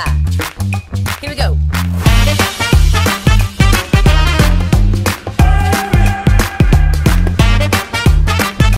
Yeah.